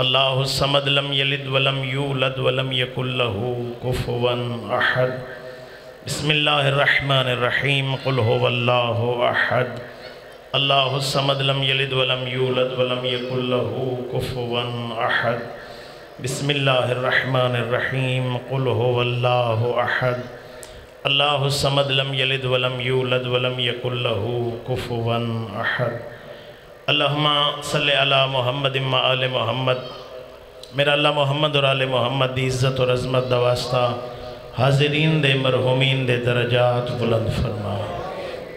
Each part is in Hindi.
अल्लाहु समद लम यलिद वलम यूलद वलम यकुल लहू कुफुवन अहद। हुवल्लाहु अहद। अल्लाहु समद लम यलिद वलम यूलद वलम यकुल लहू कुफुवन अहद। बिस्मिल्लाहिर रहमानिर रहीम कुल हुवल्लाहु अहद। अल्लाहु समद लम यलिद वलम यूलद वलम यकुल लहू कुफुवन अहद। अल्लाहुम्मा सल्लि अला मोहम्मद इम्मा आले मोहम्मद। मेरा अल्लाह मोहम्मद और आले मोहम्मद दी इज़्ज़त और अज़मत दा वास्ता हाजिरीन दे मरहूमीन दे दरजात बुलंद फरमा।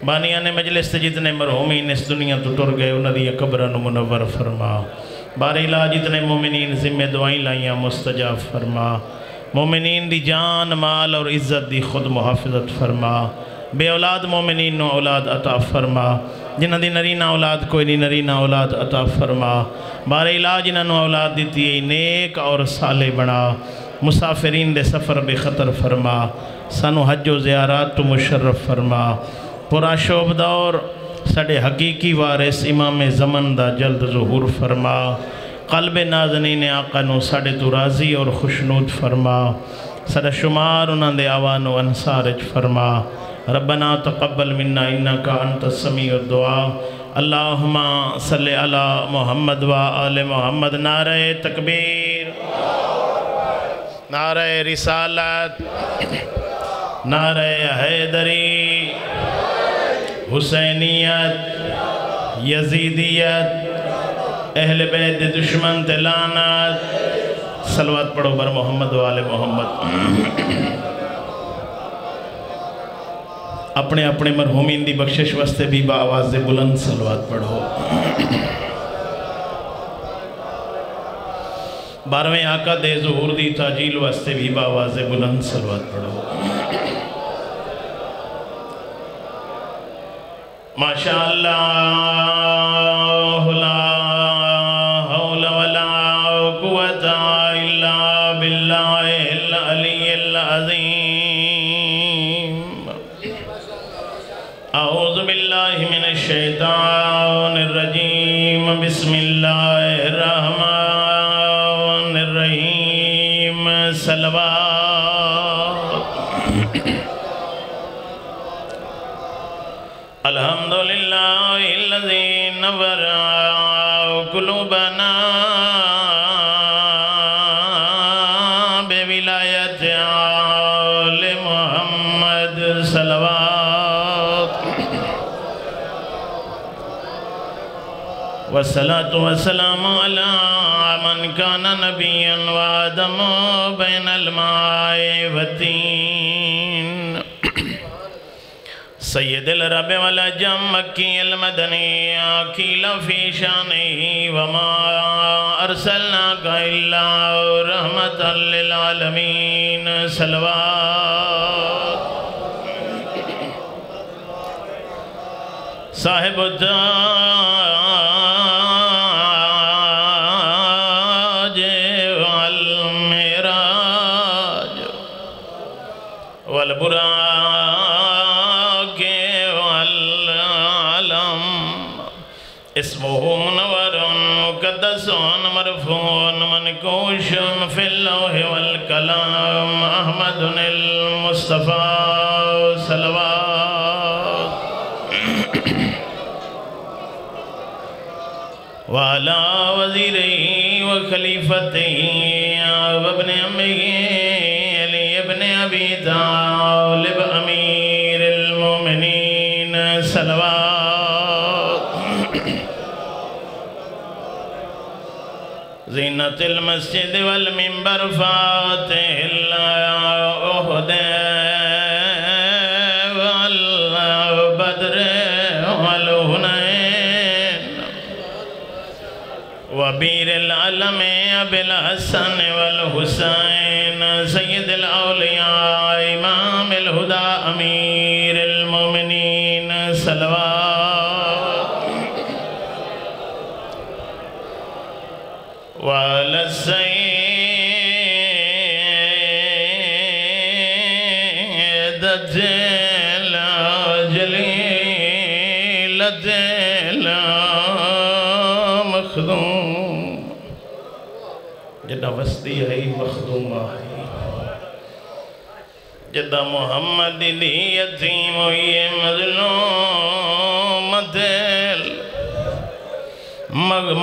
बानिया ने मजलिस जितने मरहूमीन इस दुनिया तो टुर गए उन्होंने कब्र मुनवर फरमा। बारे इला जितने मोमिनीन जिम्मे दुआई लाइया मुस्तजा फरमा। मोमिनीन दी जान, माल और इज़्ज़त दी खुद मुहाफ़त फरमा। बे औलाद मोमिनीन औलाद अता फरमा। जिन्हों दी नरीना औलाद, कोई नहीं नरीना औलाद अता फरमा। बारे इला जिन्होंने औलाद दी नेक और साले बना मुसाफिरीन दे सफ़र बेखतर फरमा। सानू हजो ज़ियारात तो मुशर्रफ फरमा। पूरा शोभ दौर साढ़े हकीकी वारिस इमाम जमन दा जल्द जहूर फरमा। कल्ब नाजनी ने आका नो साढ़े तो राज़ी और खुशनूद फरमा। साढ़ा शुमार उन्होंने आवान अंसार फरमा। रबना तकबल मन्ना इन्ना का अंत समी दुआ। अल्लाहुम्मा सल्ले अला मोहम्मद व आले मोहम्मद। नारे तकबीर। नारे रिसालत। नारे हैदरी। हुसैनियत। यजीदियत। अहल बैत दुश्मन तलानत सलवात पढ़ो बर मोहम्मद वाले मोहम्मद। अपने अपने मरहूमीन की बख्शिश वास्ते भी बावाज बुलंद सलवात पढ़ो। बारहवें आका दे जहूर दी ताजील वास्ते भी बावाज बुलंद सलवात पढ़ो। माशा अल्लाह ला अऊज़ु बिल्लाहि मिनश शैतानिर रजीम बिस्मिल्लाहिर रहमानिर रहीम सलवात अल्हम्दुलिल्लाहिल्लज़ी नव्वर कुलूबना बेविलायत वसलात वसलाम मन कान नबियन वादम माए वतीन। सैदिल रब वाला जम मक्की मदनी अकीला फ़ी शान वमा अरसलना का इल्ला रहमत आलमीन। सलवात। साहिब बुरा के वलम इसमहु मुनवरुन मुकद्दसुन मरफून मनकूशुन फिल्लौह मुस्तफ़ा सलवा वाला वज़ीर व खलीफत वबन अम्मी अबी तालिब अमीर मोमिन सलवा जीनत मस्जिद वल मिंबर फाते अबीर लालम अबिल हसन वल हुसैन सैद इमाम हुदा अमीर मोमिन सलवा वाल सैद जला जली जिदा है मखदूम है जिदा मोहम्मद यतीम हुई मजलूम दिल, मगमूम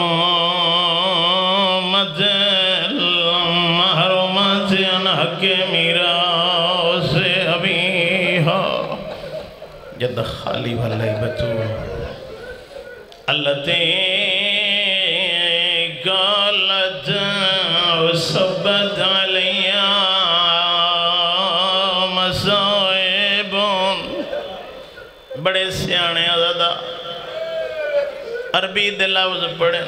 दिल, महरूम से अनहक मीरा से अभी हो। जद खाली भले बचू अल्लाह बड़े सियाने दादा। अरबी दे लफ्ज पढ़े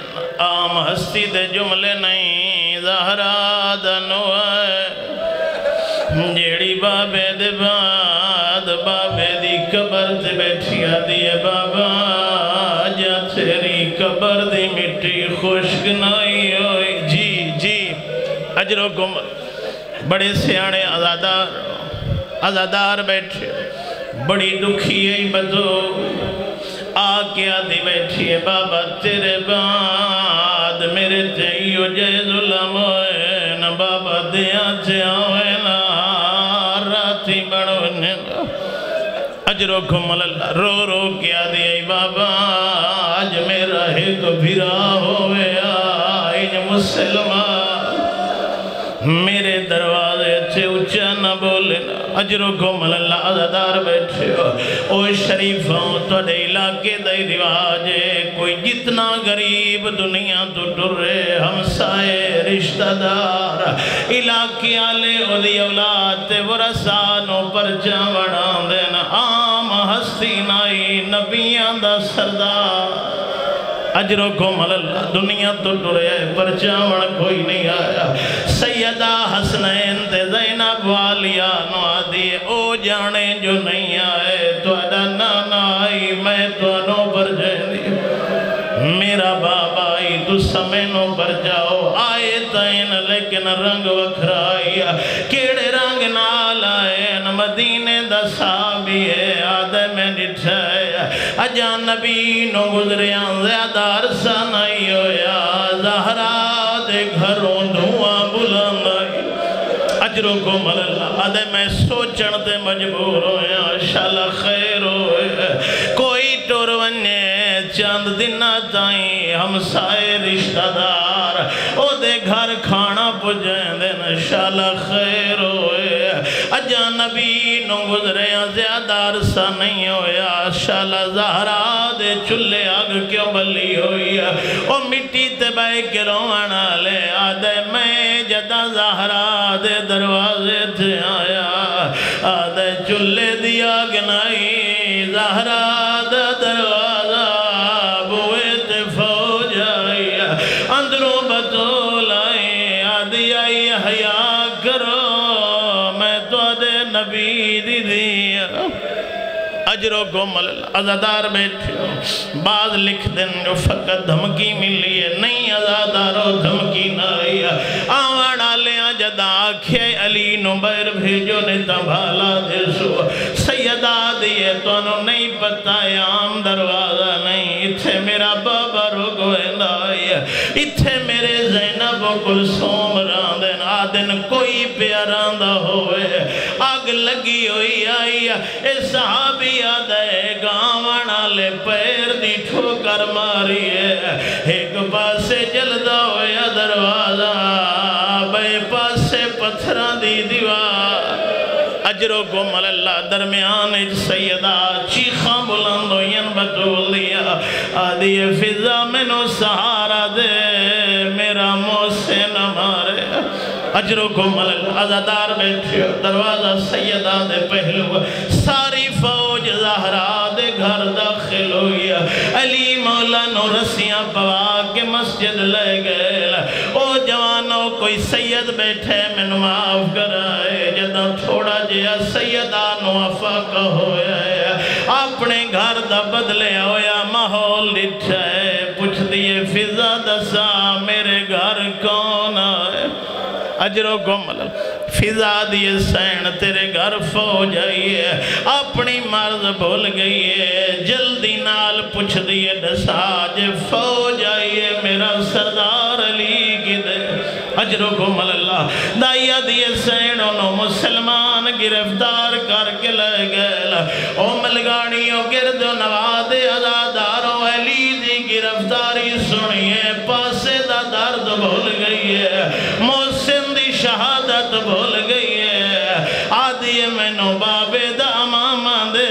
आम हस्ती दे जुमले नहीं। जहरा दनो जेड़ी बाबे दे बाद बाबे दी कबर ते बैठी आदि है बाबा जा तेरी कबर दी मिट्टी खुश्क नहीं होई जी जी अजरो गुम बड़े सियाने आजादार आजादार बैठे बड़ी दुखी है बदो आके आदि बैठी है बाबा तेरे बाद मेरे तेयो जय जुलम होए न बाबा दिया जावे ना राती अज अजरो मल रो रो के आदि बाबा, आज मेरा एक भिरा हो गया मुसलमान मेरे दरवाजे से ऊँचा न बोले अजरो घुमल अदादार बैठे हो। ओ शरीफों थोड़े इलाके का रिवाज है। कोई जितना गरीब दुनिया तो टुरे हमसाए रिश्तेदार। इलाके आले ओदी औलाद ते वरसा नो। देन आम हस्ती नाई नबियाँ दा सरदार। अजरो कोमल दुनिया तो टुरे, पर चावण कोई नहीं आया। सैयदा हसनैन ते जैनब वालिया नो आदि, ओ जाने जो नहीं आए तोड़ा नाना आई, मैं तोनो पर जैनी मेरा बाबा आई तू समय नो पर जाओ आए तैन, लेकिन रंग वखरा आईया केड़े रंग नाल आए न, मदीने दसा भी है आदे मैं अजा नबी नो गुजरिया ज़्यादा अरसा नहीं होया जहरा दे घरों धुआँ बुलंद अजरो को मलला अदे मैं सोचण ते मजबूर होया शाला खैर होए कोई टुर वने चंद दिना ताई हमसाए रिश्तेदार ओदे घर खाना पुजेंदे न शाला खैर अजा नबी नु गुजरिया ज़्यादा अरसा नहीं होया शाला जहरा दे चुल्हे अग क्यों बली हुई है ओ मिट्टी ते बह के रोवन वाले आदे मैं जदा जहरा दे दरवाजे ते आया आदे चुल्हे दी अग जहरा दरवाज़ा अजरो गोमल अजादार बैठे बाद लिख देन जो फकत धमकी मिली है। नहीं अजादारो, धमकी ना आई आवन आले जदा आखे, अली नु बैर भेजो, ने तंभाला देसो। सैयदा दिए, तोनो नहीं पता आम दरवाज़ा नहीं। इथे मेरा बाबा रुक वेंदा है। इथे मेरे जैनब कुलसोम रांदे ना। दिन कोई प्यारा होवे। लगी हुई आई ए सहाबी आदे गावन वाले पैर दी ठोकर मारी है। एक पासे जलदा होया दरवाज़ा, बे पासे पत्थरां दी दीवार। अजरो गुमल अल्लाह दरमियान सैयदा चीखा बुलंद होयन बतूल दिया आदि फिजा मैनो सहारा अजरो गुमल अजादार बैठे दरवाज़ा सैयदा दे पहलू सारी फौज जहरा दे घर दाखिल हुई। अली मौला नो रस्सियाँ पवा के मस्जिद ले गए। ओ जवानों, कोई सैयद बैठे, मैनू माफ़ कराए। जदा थोड़ा जहा सैयदा नफक होया अपने घर का बदले होया, माहौल डिठा है। दिए फिजा दसा मेरे घर कौन है अजरो गुमल फिजा दिए सैन, तेरे घर आई है अपनी मर्ज भूल गई है जल्दी नाल पुछ दिए दसा जे फौज आई मेरा सरदार अली किदे अजरो गुमल अल्लाह। दाइया दिए सैन उन्होंने मुसलमान गिरफ़्तार करके ले गए। ओ मलगानियों गिरद नवाद अदादारों अली दी गिरफ्तारी सुनिए। पासे दा दर्द भूल गई है भूल गई है। आदि मैनू बाबे दा मामा दे।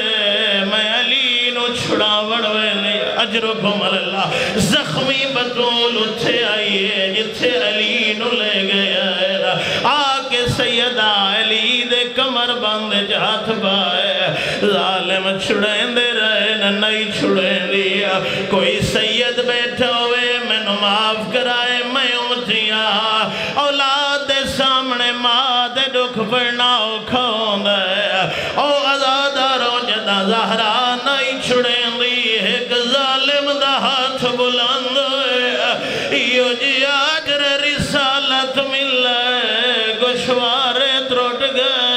मैं अली नु छुड़ावण वेले अजरो घुमल अल्लाह जख्मी बतूल उठे आई है जिथे अली नु ले गया है। आके सैयदा अली दे कमर बंद हाथ पाए। जालिम छुड़ेंदे रहे न नहीं छुड़ेंदिया कोई सैयद बैठा हुए मैनू माफ़ कराए दे दुख पड़ना औखा होंदा है ओ आजादारो जदा जहरा नहीं छुड़ेंदी, एक जालिम दा हाथ बुलंद। है यो जी अजर रिसालत मिले, गुशवारे त्रुट गए।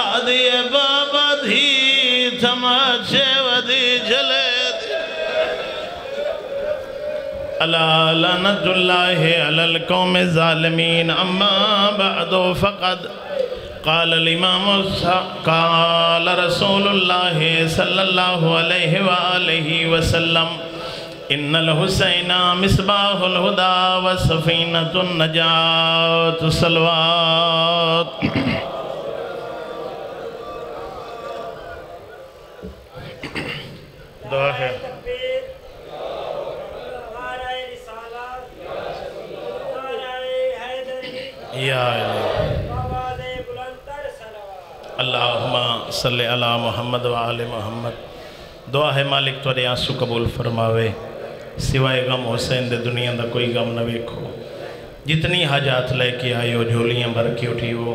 आदि बाबा धी तमाचे वधी जले। अलल कौम ज़ालमीन, अम्मा बअदो फ़क़द। काल इमाम काल रसूलुल्लाह सल्लल्लाहु अलैहि वालैहि वसल्लम इन्नल हुसैना मिसबाहुल हुदा व सफीनतुन नजात सलवात दुआ है या अल्लाह अल्लाहुम्मा सल्ले अला मोहम्मद व आले मोहम्मद। दुआ है मालिक तुरे आँसू कबूल फरमावे। सिवाय गम हुसैन दे दुनिया दा कोई गम न वेखो। जितनी हाजात लेके आयो झोलियाँ भर के उठी वो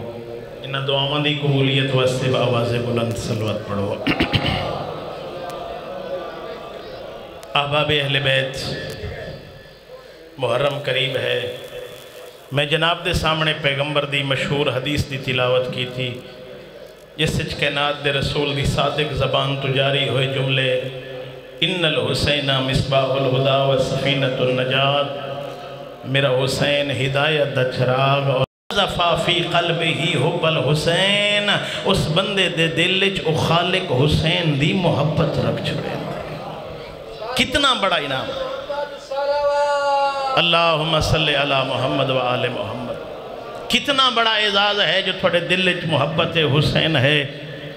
इन दुआवां दी कबूलियत वास्ते आवाज़ बुलंद सलवत पढ़ो। अहबाब अहल बैत मुहर्रम करीब है। मैं जनाब के सामने पैगंबर दी मशहूर हदीस की तिलावत की थी। जिस कैनात दे रसूल की सादिक जबान तो जारी हुए जुमले, इन्नल हुसैन मिसबाहुल हुदा व सफीनतुल नजात। मेरा हुसैन हिदायत द चिराग और ज़फ़ाफ़ी कल्ब ही हुबल हुसैन। उस बंदे दे दिल च खालिक हुसैन दी मोहब्बत रख छड़े कितना बड़ा इनाम। अल्लाह सल अला मोहम्मद व आल मोहम्मद। कितना बड़ा एजाज़ है जो थोड़े दिल मुहब्बत हुसैन है।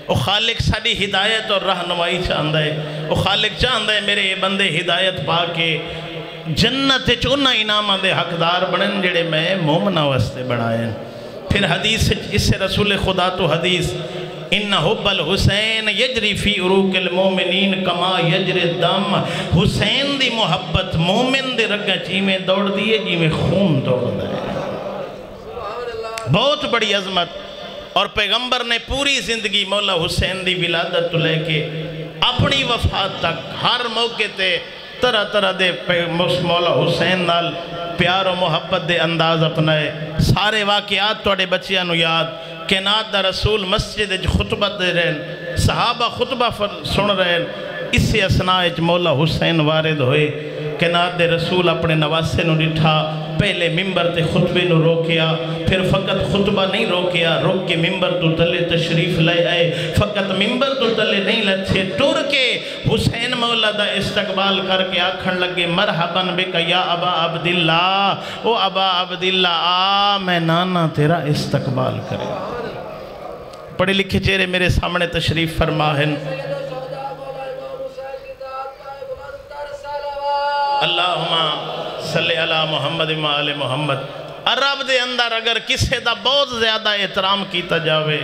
वो खालिक साड़ी हिदायत और रहनुमाई चाहता है। वो खालिक चाहता है मेरे ये बंदे हिदायत पा के जन्नत उन्होंने इनाम के हकदार बनन जेड़े मैं मोमना वास्ते बनाए फिर हदीस इससे रसूल खुदा तो हदीस इन हुबल हुसैन यजरी फ़ी उरूकल मोमिनीन कमा यजरे दम। हुसैन दी मोहब्बत मोमिन दे रग जिमें दौड़दी है जिमें खून दौड़दा है। बहुत बड़ी अजमत। और पैगंबर ने पूरी ज़िंदगी मौला हुसैन की विलादत तो लेके अपनी वफात तक हर मौके ते तरह तरह के मौला हुसैन नाल प्यार और मोहब्बत दे अंदाज अपनाए। सारे वाकयात थोड़े बच्चों याद। कैनात दा रसूल मस्जिद खुतबा दे रहे सहाबा खुतबा सुन रहे इस असना मौला हुसैन वारिद होए कैनात दे रसूल अपने नवासे डिठा पहले मिंबर ते खुतबे नु रोकिया फिर फ़कत खुतबा नहीं रोकिया रोक के मिंबर तो तले तशरीफ़ ले आए फ़कत मिंबर तो तले नहीं लथे टुर के हुसैन मौला दा इस्तकबाल करके आखन लगे मरहबन बिक या अबा अब्दिल्ला ओ अबा अब्दिल्ला आ मैं नाना तेरा इस्तकबाल करे पढ़े लिखे चेहरे मेरे सामने तशरीफ़ फरमा है अल्लाहुम्मा सल्ले अला मुहम्मद आल मुहम्मद। अरब दे अंदर अगर किसी का बहुत ज़्यादा एहतराम किया जाए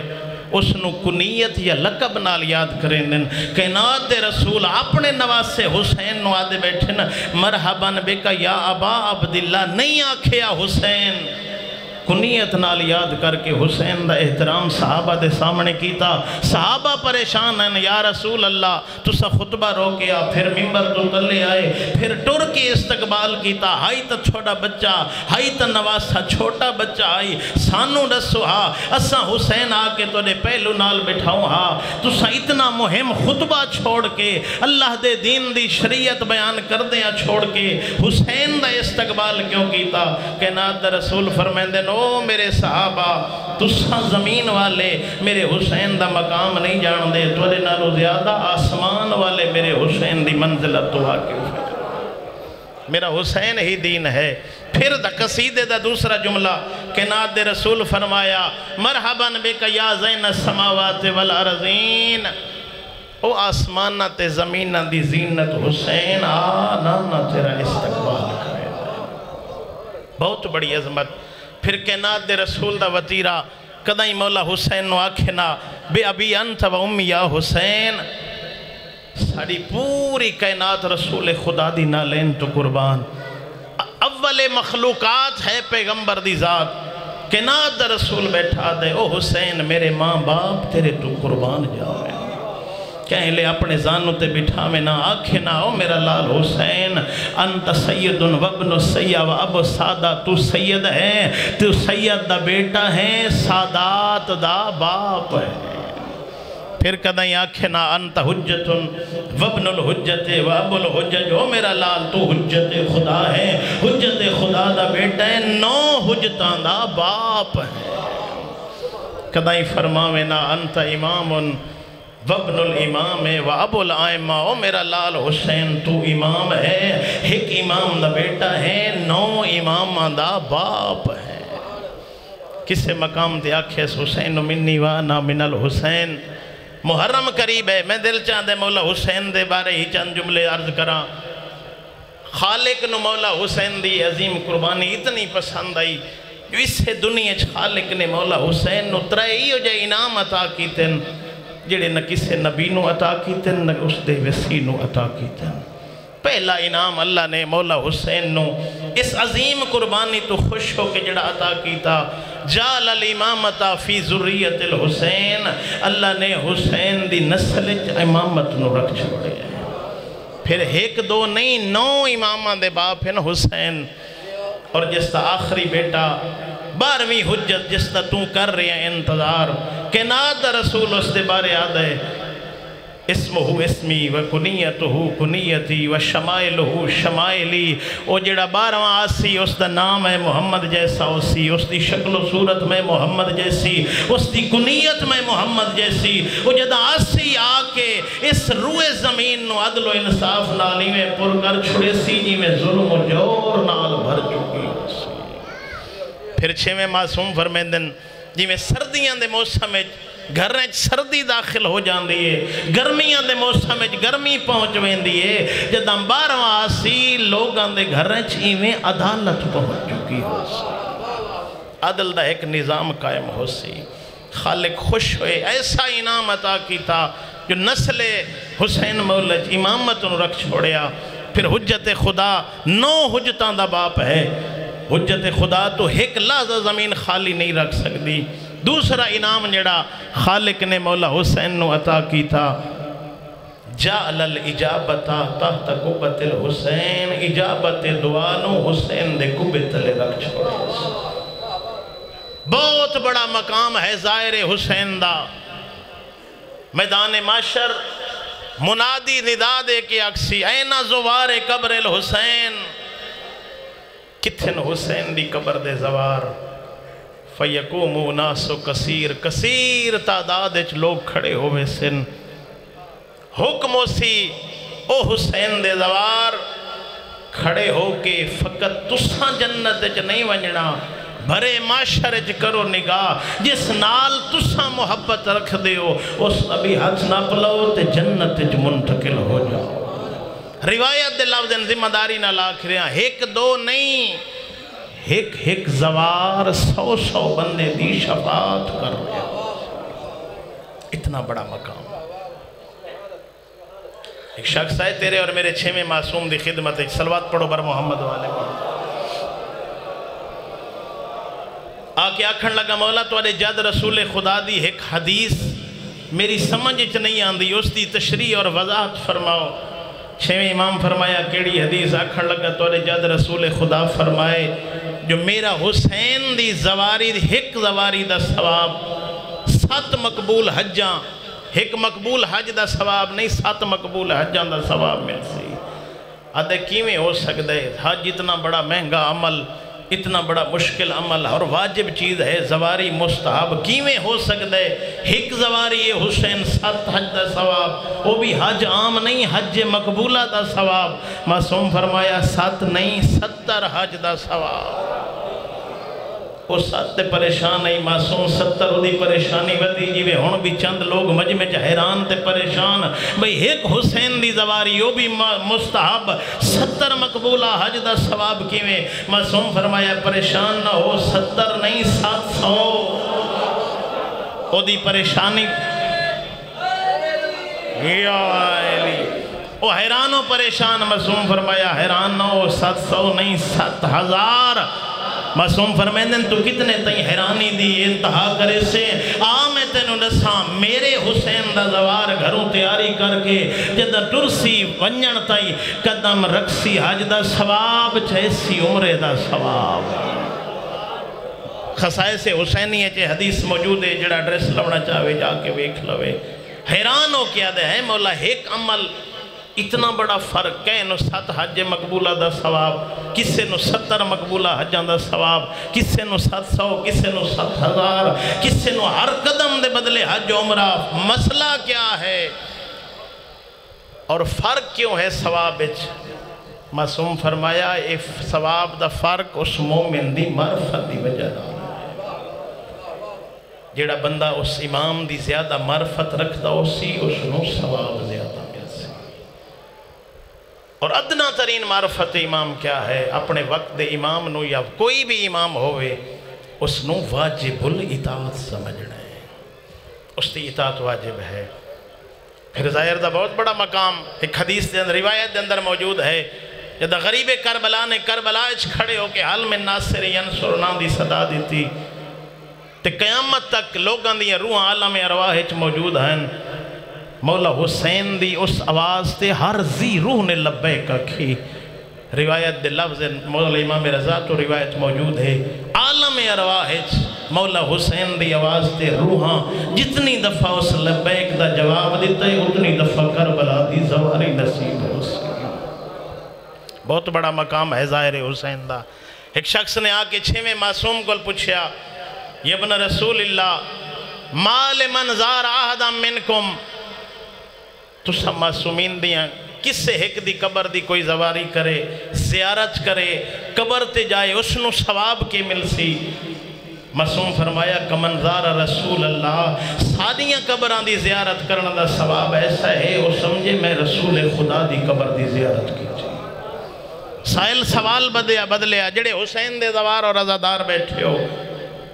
उसनु कुनीयत या लकब नाल याद करेंदन कैनात दे रसूल अपने नवासे हुसैन आदे बैठे न मरहबन बेका, या अबा अब्दुल्ला, नहीं आखिया हुसैन। कुनीयत नाल याद करके हुसैन का एहतराम सहाबा के सामने किया सहाबा परेशान हैं, या रसूल अल्लाह तुसा खुतबा रोकिया फिर मिंबर तो तले आए, फिर टुर के इस्तकबाल किया हाई तो छोटा बच्चा, हाई तो नवासा छोटा बच्चा आई। सानू दसो हा, असा हुसैन आके तुझे पहलू नाल बिठाओ हा, तुसा इतना मुहिम खुतबा छोड़ के, अल्लाह दे दीन दी शरीयत बयान कर दिया छोड़ के, हुसैन का इस्तकबाल क्यों किया कि नाद रसूल फरमेंदे, नो ओ मेरे साहबा तुसा ज़मीन वाले मेरे हुसैन का मकाम नहीं जानते थोड़े नालों ज़्यादा आसमान वाले मेरे हुसैन की मंजिल तो आके मेरा हुसैन ही दीन है। फिर कसीदे का दूसरा जुमला के नाद दे रसूल फरमाया मरहबन बेकया जैन समावात वल अरजीन। ओ आसमाना ते जमीना दी जीनत हुसैन आ ना ना तेरा इस्तकबाल करे बहुत बड़ी अजमत। फिर कैनात दे रसूल दा वतीरा, कदाई मौला हुसैन आखे ना, बे अभी अंत व उम्मिया हुसैन। साड़ी पूरी कैनात रसूल खुदा दी ना लेन तो कुर्बान। अव्वल मखलूकात है पैगंबर दी जात। कैनात दा रसूल बैठा दे, ओ हुसैन, मेरे माँ बाप, तेरे तू कुर्बान जावे कहें ले, अपने जानू ते बिठावे ना, आखे ना ओ मेरा लाल हुसैन। अंत सैयदुन वबन सैयद अब सादा, तू सैयद है, तू सैयद दा बेटा है, सादात दा बाप है। फिर कदई आखे ना, अंत हुज्जतुन वबनुल हुज्जत व अबुल हुज्जत, ओ मेरा लाल, तू हुज्जत खुदा है। हुज्जत खुदा दा बेटा है, नौ हुज्जतां दा बाप है। कदई फरमावे ना, अंत इमामुन वबनुल इमाम है, व अबुल आयमा, ओ मेरा लाल हुसैन, तू इमाम है। एक इमाम दा बेटा है, नौ इमाम दा बाप है। किसे मकाम ते आखे, हुसैन मिन्नी वा, ना मिनल हुसैन। मुहर्रम करीब है, मैं दिल चाहते मौला हुसैन दे बारे ही चंद जुमले अर्ज़ करा। खालिक नु मौला हुसैन दी अजीम कुर्बानी इतनी पसंद आई, जो इसे दुनिया खालिक ने मौला हुसैन त्रै ही इनाम अता कीते ਜਿਹੜੇ न किसी नबी ਨੂੰ अता ਕੀਤੇ न उसके वसी ਨੂੰ अता ਕੀਤੇ पहला इनाम अल्लाह ने मौला हुसैन नु इस अजीम कुर्बानी तो खुश हो के जड़ा अता कीता जाल अल इमामता फी जुर्रियत हुसैन अल्लाह ने हुसैन दी नस्ल इमामत नु रख छोड़े फिर एक दो नहीं नौ इमामा दे बाप हैं हुसैन और जिसका आखिरी बेटा बारहवीं हुज्जत जिसका तू कर रहे हैं इंतज़ार। के नाद रसूल उसके बारे याद है। इसमहु इसमी व कुनीयत हु कुनीयती व शमाइल हु शमाइली। वो जड़ा बारहवा आसी उसका नाम है मुहम्मद जैसा उसी। उसकी शक्ल सूरत में मुहम्मद जैसी। उसकी कुनीयत में मुहम्मद जैसी। वो जदा आसी आके इस रूए ज़मीन अदलो इंसाफ नाल इवें पुर कर छुड़े सी जिवें जुल्म ज़ोर नाल भर चुकी। फिर छेवें मासूम फरमेंदन जिमें सर्दियों के मौसम घर सर्दी दाखिल हो जाती है गर्मियों के मौसम गर्मी पहुँच वेंदी है जदा बारहवा आसी लोगों के घर इवें अदालत पहुँच चुकी हो अदल का एक निज़ाम कायम हो सी। खालिक खुश हुए, ऐसा इनाम अता किया जो नस्ल हुसैन मौलज इमामत रख छोड़िया फिर हुज्जत खुदा, नौ हुज्जतों का बाप है। हुज्जत खुदा तो एक लहजा ज़मीन खाली नहीं रख सकती। दूसरा इनाम जड़ा खालिक ने मौला हुसैन अता किया जाल इजाबता तहत कुबतिल हुसैन, इजाबत दुआ हुसैन दे कुबे तले रख बहुत बड़ा मकाम है ज़ाहिर हुसैन दा। मैदान माशर, मुनादी निदा दे के अक्सी, ऐना जुवार कब्र हुसैन। किथन हुसैन दी कबर दे जवार? फयको मुनासो कसीर कसीर तादाद लोग खड़े होवे सिन। हुक्म सी ओ हुसैन दे जवार, खड़े होके फकत तुसा जन्नत च नहीं वंजना भरे माशर च करो निगाह। जिस नाल तुसा मुहब्बत रख हो, उस अभी हथ ना पलो तो जन्नत च मुंतकिल हो जाओ। रिवायत के लफ्ज ज़िम्मेदारी ना आख रहा एक दो नहीं, एक एक जवार सौ सौ बंदे की शफात कर रहे इतना बड़ा मकाम। एक शख्स है तेरे और मेरे छेवें मासूम की खिदमत सलवात पढ़ो बर मोहम्मद वाले आके आखन लगा, मौला थोड़े जद रसूल खुदा दी एक हदीस मेरी समझ च नहीं आती उसकी तशरी और वजाहत फरमाओ। छेवें इमाम फरमाया, केड़ी हदीस आखन लगा, तोरे जद रसूल खुदा फरमाए, जो मेरा हुसैन दी जवारी एक जवारी का सवाब, सत मकबूल हजा एक मकबूल हज का सवाब नहीं, सत मकबूल हजा का सवाब मिल अद अदे किमें हो सकता है? हज इतना बड़ा महँगा अमल इतना बड़ा मुश्किल अमल और वाजिब चीज़ है, जवारी मुस्तहब किमें हो सकता है एक जवारी है हुसैन सत हज का सवाब, वो भी हज आम नहीं, हज मकबूला का सवाब। मासूम फरमाया, सत नहीं, सत्तर हज का सवाब। वो सत परेशान नहीं मासूम सत्तर वो परेशानी वधी जिवे हूँ भी चंद लोग मजमे च हैरान परेशान भाई एक हुसैन की जवारी वो भी मुस्तहब सत्तर मकबूला हज का सवाब किमें मासूम फरमाया परेशान ना हो सत्तर नहीं सात सौ ओदी परेशानी वो हैरान हो परेशान मासूम फरमाया हैरान ना हो सात सौ नहीं सात हज़ार मासूम फरमेंदन तू कितने तई हैरानी दी इंतहा करे से? आ, मैं तेन दसा मेरे हुसैन का जवार घरों तैयारी करके जद टुरसी वंजन तई कदम रखसी। हज का सवाब छैसी उम्रे का सवाब। खसाए से हुसैनी चे हदीस मौजूद है जरा ड्रेस लवना चाहे जाके वेख लवे। हैरान हो क्या दे है, मौला, एक अमल इतना बड़ा फ़र्क है इन सत हज मकबूला का सवाब किसी सत्तर मकबूला हजा का सवाब किसी सत सौ किसी सत हज़ार किसी हर कदम के बदले हज उमरा। मसला क्या है? और फ़र्क क्यों है सवाब मासूम फरमाया इस सवाब का फ़र्क उस मोमिन की मरफत की वजह जोड़ा बंदा उस इमाम की ज़्यादा मरफत रखता उसी उसनों सवाब ज़्यादा। और अदना तरीन मार्फत इमाम क्या है? अपने वक्त के इमाम नो या कोई भी इमाम होवे, उसनों वाजिबुल इतात समझना है। उसकी इतात वाजिब है। फिर ज़ाहिर का बहुत बड़ा मकाम एक हदीस के अंदर, रिवायत के अंदर मौजूद है जब गरीब करबला ने करबला खड़े होकर हल में नासिर यनसुर ना की सदा दी तो क्यामत तक लोगों दूह आलम अरवाह मौजूद हैं मौला हुसैन दी उस आवाज़ से हर जी रूह ने लब्बे कखी रिवायत दे लफ्ज़ मौला इमाम रज़ा तो रिवायत मौजूद है। आलम अरवाह मौला हुसैन दी आवाज़ से रूहां जितनी दफ़ा उस लब्बैक का जवाब दिता है, उतनी दफ़ा करबला दी जवारी नसीब हो बहुत बड़ा मकाम है ज़ाहिर हुसैन का एक शख्स ने आके छेवें मासूम को पूछा यबन रसूल माल मनजार आहदम मिनकुम तुसा मासूमीन दियाँ किसे एक दी कबर दी कोई जवारी करे, जियारत करे, कबर ते जाए, उसनु सवाब के मिल सी? मासूम फरमाया कमनजार रसूल अल्लाह सादियाँ कबर की जियारत करने का सवाब ऐसा है वो समझे मैं रसूल खुदा की कबर की जियारत की साहिल सवाल बदलिया बदलिया जेड़े हुसैन दे दवार और अजादार बैठे हो।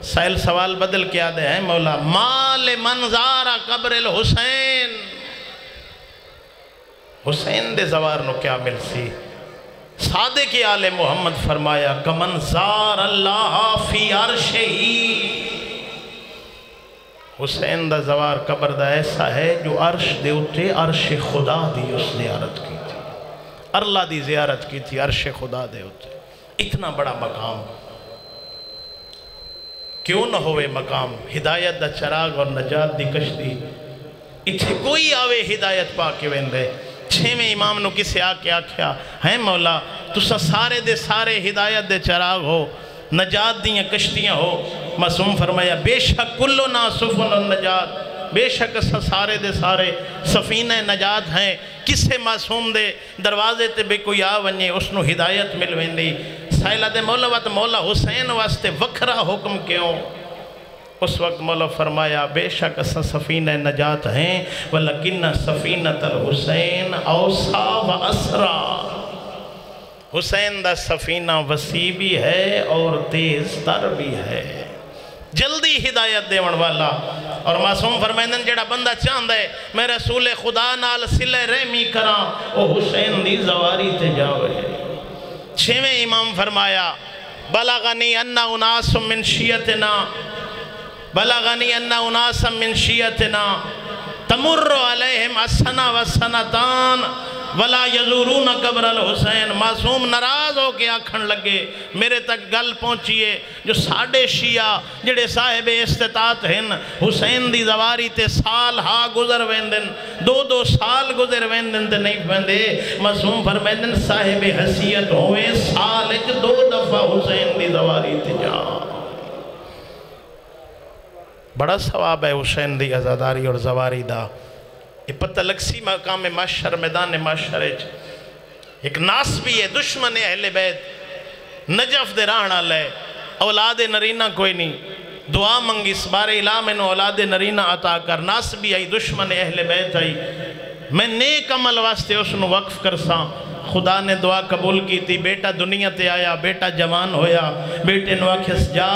साहिल सवाल बदल के आदे हैं, मौला माल मनजारा कब्र हुसैन। हुसैन दे जवार नो क्या मिल सी सादे के आले मोहम्मद फरमाया कमन जार अल्लाह फ़ी अर्श ही हुसैन दा जवार कबर दा ऐसा है जो अर्श दे उत्ते अर्श खुदा दी उस जियारत की थी। अल्लाह दी जियारत की थी, अर्श खुदा दे उत्ते इतना बड़ा मकाम। क्यों ना होवे मकाम? हिदायत दा चराग और नजात दी कश्ती। इतने कोई आवे हिदायत पा के वेंदे। छेवें इमाम ने किसे आके आख्या, है मौला, तुसा सारे दे सारे हिदायत दे चराग हो, नजात दियाँ कश्तियाँ हो। मासूम फरमाया, बेशक कुल्लो ना सुफन नजात, बेशक सारे दे सारे सफीने नजात हैं। किसे मासूम दे दरवाजे ते बे कोई आ वने उसनु हिदायत मिल वेंदी। साहिला दे मौला वत मौला हुसैन वास्ते वखरा हुक्म क्यों? उस वक्त मौला फरमाया, बेशक सफ़ीन नजात हैं वह किन्ना सफ़ीन तल हुसैन, औसा व असरा। हुसैन का सफ़ीना वसी भी है और तेज तर भी है। जल्दी हिदायत देवन वाला। और मासूम फरमाइंदन, जड़ा बंदा चाहता है, मैं रसूल खुदा नाल सिले रहमी करा वो हुसैन दी जवारी ते जावे। छेवें इमाम फरमाया बलागनी अन्ना उनास मिन शियतना। बलागनी अन्ना उनास मिन शियतना तमुर्र अलैहिम असना व सनतान वला यजूरून कब्र अल हुसैन मासूम नाराज़ हो के आखन लगे मेरे तक गल पहुँची है जो साढ़े शिया जेड़े साहिब इस्तात हैं हुसैन दी जवारी ते साल हा गुजर वेंदन दो दो साल गुजर वेंदन ते नहीं वेंदे मासूम फरमाइंदन साहिब हसीयत होवे साल एक दो दफ़ा हुसैन दी जवारी ते जा बड़ा सवाब है हुसैन दी आज़ादारी और जवारी दा। ये पता लगसी मकाम माशर, मैदान माशर एक नास भी है, दुश्मन है अहले बैद नजफ दे वाला है। औलाद नरीना कोई नहीं। दुआ मंगी बारे इला मैंने औलाद नरीना अता कर। नास भी आई, दुश्मन अहले बैत आई। मैं नेक अमल वास्ते उसनु वक्फ कर करसा। खुदा ने दुआ कबूल की थी, बेटा दुनिया ते आया, बेटा जवान होया। बेटे नु आखिस, जा,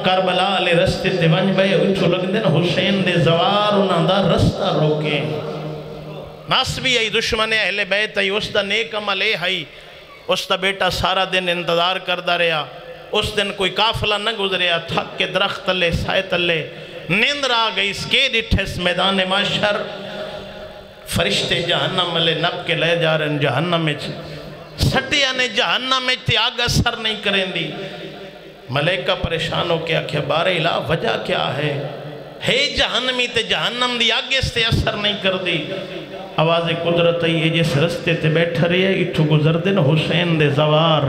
करबला वाले रस्ते ते वंज बे उठो लगदे न हुसैन दे जवार उना दा रास्ता रोके। नस भी आई, दुश्मन अहले बैत आई उस दा नेक अमल ए हई। उस दा बेटा सारा दिन इंतज़ार करदा रहा। उस दिन कोई काफला न गुजरिया थक के दरख्त तले साए तले नींद आ गई, इसके डिठे मैदान माशर। फरिश्ते जहन्नम वाले नप के ले जा रहे जहन्नम सटिया ने जहन्नम ते आग असर नहीं करेंदी। मलेका परेशान हो के आख्या बारे इला, वजह क्या है? हे जहन्नमी, ते जहन्नम दी आगे से असर नहीं कर दी आवाज़ कुदरत आई है, जिस रस्ते ते बैठ रही है इथों गुजरते न हुसैन दे जवार।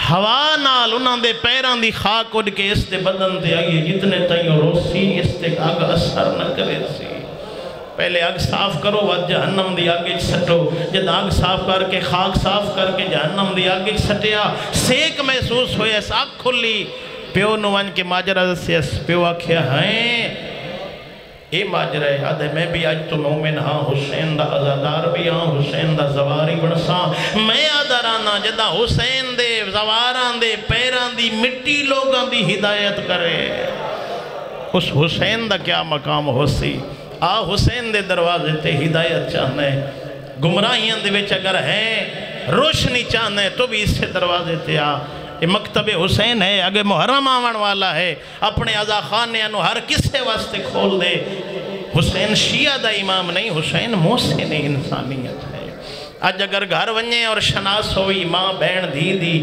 हवा नाल उन्होंने दे पैरों की खाक उड़ के इस बदन ते आई है, जितने ताई रोसी इस अग असर न करे सी। पहले अग साफ़ करो वह जहन्नम की अग सटो जब अग साफ़ करके, खाक साफ़ करके जहन्नम की अग सटिया सेक महसूस होया अग खुली प्यो नु के माजरा दसियस प्यो आख्या है ये माजरा है आदे मैं भी अज तो मोमिन हाँ हुसैन दा आजादार भी हाँ हुसैन दा जवारी बनसा मैं आदराना जदा हुसैन दे जवारां दे पैरां दी मिट्टी लोगों की हिदायत करे। उस हुसैन का क्या मकाम होसी? आ हुसैन दे दरवाजे ते हिदायत चाहने, गुमराहियाँ दे विच अगर है, रोशनी चाहने तो भी इससे दरवाजे ते आ। ये मकतब हुसैन है, अगे मुहर्रम आवन वाला है, अपने अजा खाने हर किसे वास्ते खोल दे। हुसैन शिया दा इमाम नहीं, हुसैन मोसे मोहसिन इंसानियत है। अज अगर घर वने और शनास होई, माँ बहन धी दी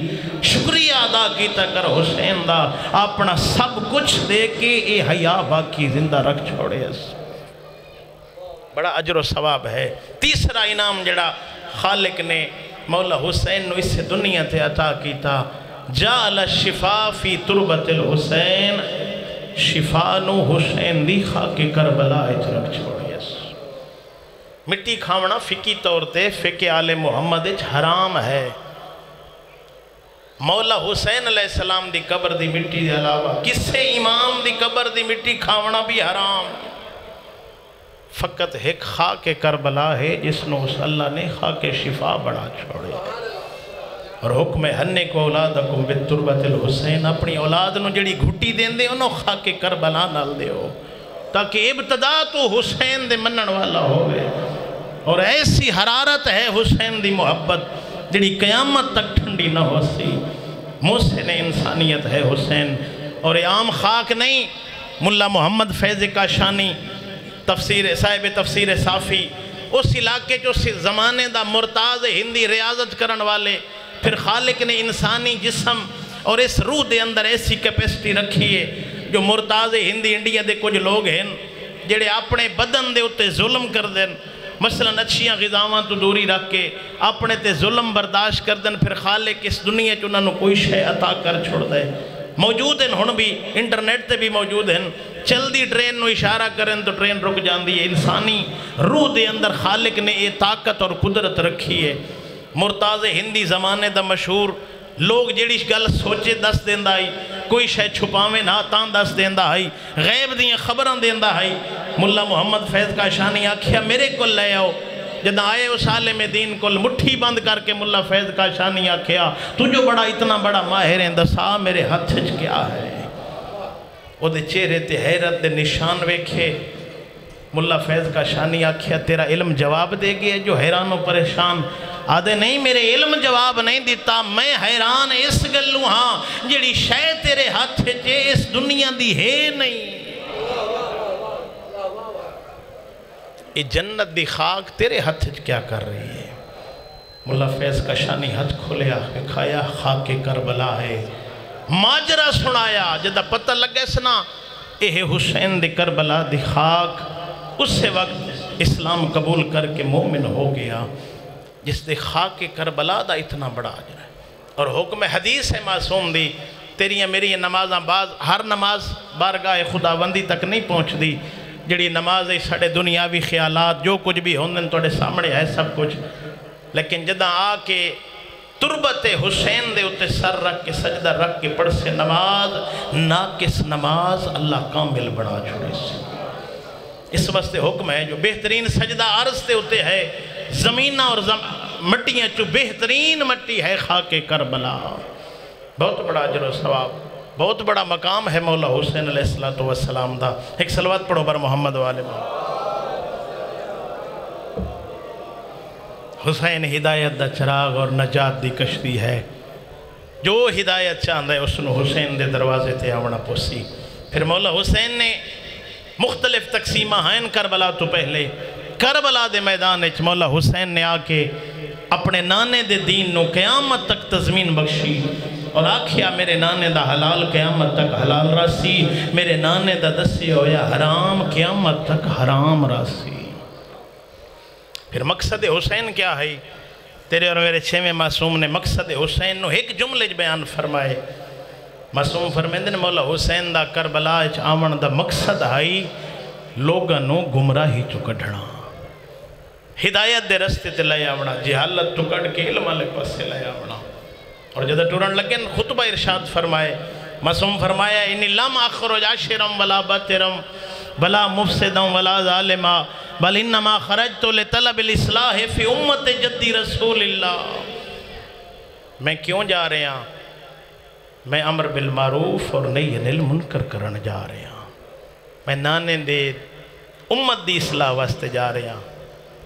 शुक्रिया अदा किया कर हुसैन दा। अपना सब कुछ दे के ये हया बाकी ज़िंदा रख छोड़े बड़ा अजर सवाब है। तीसरा इनाम जड़ा खालिक ने मौला हुसैन इस दुनिया से अता किया जाल शिफा फ़ी तुरबतिल हुसैन, शिफा नु हुसैन दी खाके करबला रख छोड़ियस मिट्टी खावना फिकी तौर ते फिके आले मुहम्मद हराम है। मौला हुसैन सलाम दी कब्र दी मिट्टी के अलावा किसे इमाम दी कब्र दी मिट्टी खावना भी हराम। फ़कत एक खा के करबला है, जिसनों उस अल्लाह ने खा के शिफा बना छोड़े। और हुक्म हन्ने को औलाद अकुम बितुरबतिल हुसैन, अपनी औलाद नु जड़ी घुट्टी देंदे, उन्हों खा के करबला नाल दियो ताकि इब्तदा तो हुसैन दे मनन वाला होवे। और ऐसी हरारत है हुसैन दी मोहब्बत, जड़ी क़यामत तक ठंडी न हो सी। मुहसिन इंसानियत है हुसैन। और आम खाक नहीं, मुल्ला मोहम्मद फैज़ का शानी तफसीर साहिब तफसीर साफ़ी, उस इलाके जो ज़माने का मुरताज़ हिंदी रियाजत करने वाले, फिर खालिक ने इंसानी जिसम और इस रूह के अंदर ऐसी कैपेसिटी रखी है, जो मुरताज़ हिंदी इंडिया के कुछ लोग हैं, जेडे अपने बदन के उत्ते जुल्म कर दें मसलन अच्छिया गिजावान तो दूरी रख के अपने ते जुल्म बर्दाश्त कर दें फिर खालिक इस दुनिया च उन्होंने कोई शह अता कर छोड़ दे मौजूद हैं हूँ भी इंटरनेट पर भी मौजूद हैं। चलती ट्रेन में इशारा करें तो ट्रेन रुक जाती है। इंसानी रूह के अंदर खालिक ने यह ताकत और कुदरत रखी है। मुरताज़ हिंदी ज़माने का मशहूर लोग जी गल सोचे दस देंदा आई कोई शह छुपावे ना ता दस देंदा आई गैब दबर देंदा आई मुला मुहम्मद फैज़ का शानी आखिया, मेरे को ले आओ। जद आए उस में दीन को मुठ्ठी बंद करके मुला फैज का शानी आख्या, तुझो बड़ा इतना बड़ा माहिर है, दसा मेरे हथ च क्या है? वो चेहरे ते हैरत दे निशान वेखे। मुला फैज का शानी आख्या, तेरा इलम जवाब दे गया जो हैरान परेशान। आदे, नहीं, मेरे इलम जवाब नहीं दिता। मैं हैरान इस गलू हाँ जी शह तेरे हथ च इस दुनिया की है नहीं। ये जन्नत की खाक तेरे हथ क्या कर रही है? मुल्ला फैज़ का शानी हाथ खोलिया खाया, खाके करबला है। माजरा सुनाया, जदा पता लगे सना यह हुसैन दी करबला दी खाक उस वक्त इस्लाम कबूल करके मोमिन हो गया जिस दे खाक करबला का इतना बड़ा अजर है। और हुक्म हदीस है मासूम दी, तेरिया मेरी नमाजा बाज, हर नमाज़ बारगाह खुदाबंदी तक नहीं पहुँचती जी नमाज़ साढ़े दुनियावी ख्यालात जो कुछ भी होंगे थोड़े सामने है सब कुछ। लेकिन जदा आके तुरबत हुसैन दे उत्ते सर रख के सजदा रख के पढ़ से नमाज़ ना किस नमाज़ अल्लाह कामिल बना छोड़े इस। वास्ते हुक्म है जो बेहतरीन सजदा अर्ज़ के उत्ते है जमीना और जम, मट्टियाँ चो बेहतरीन मट्टी है खाके करबला। बहुत बड़ा अजर सवाब। बहुत बड़ा मकाम है मौला हुसैन सलाम का एक सलवात पढ़ो बर मोहम्मद वाले हुसैन हिदायत का चिराग और नजात की कश्ती है। जो हिदायत चाहता है उसको हुसैन के दरवाजे से आवना पोसी फिर मौला हुसैन ने मुख्तलिफ़ तकसीम हैं करबला तो पहले। करबला के मैदान मौला हुसैन ने आके अपने नाने दे दीन नो क्यामत तक तजमीन बख्शी। और आखिया, मेरे नाने का हलाल क्यामत तक हलाल रासी। मेरे नाने का दसी होया, हराम क्यामत तक हराम रासी। फिर मकसद हुसैन क्या है? तेरे और मेरे छेवें मासूम ने मकसद हुसैन नो एक जुमले बयान फरमाए। मासूम फरमेंदे ने, मौला हुसैन का करबला आवन का मकसद है लोगों गुमराही चो कढ़ना हिदायत के रस्ते ते ले आवना जहालत तो कढ़ के इल्म वाले पासे ले आवना और जब टुरन लगे खुतबा इरशाद फरमाए, मासूम फरमाया इन लम आखरो जाशिरम, वला बतिरम बला मुफसिदम, वला जालिमा, बल इन्नमा खरज तो ले तलब इस्लाह फ़ी उम्मत जद्दी रसूल मैं क्यों जा रहा? मैं अमर बिल मारूफ और नई अनिल मुनकर करन जा रहा। मैं नाने दे उम्मत की इसलाह वास्ते जा रहा।